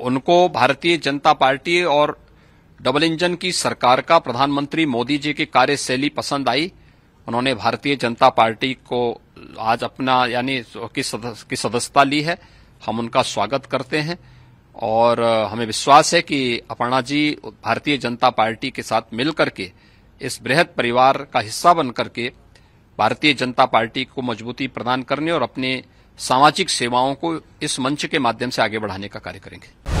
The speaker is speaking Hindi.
उनको भारतीय जनता पार्टी और डबल इंजन की सरकार का प्रधानमंत्री मोदी जी की कार्यशैली पसंद आई। उन्होंने भारतीय जनता पार्टी को आज अपना, यानी की सदस्यता ली है। हम उनका स्वागत करते हैं और हमें विश्वास है कि अपर्णा जी भारतीय जनता पार्टी के साथ मिलकर के इस बृहद परिवार का हिस्सा बनकर के भारतीय जनता पार्टी को मजबूती प्रदान करने और अपने सामाजिक सेवाओं को इस मंच के माध्यम से आगे बढ़ाने का कार्य करेंगे।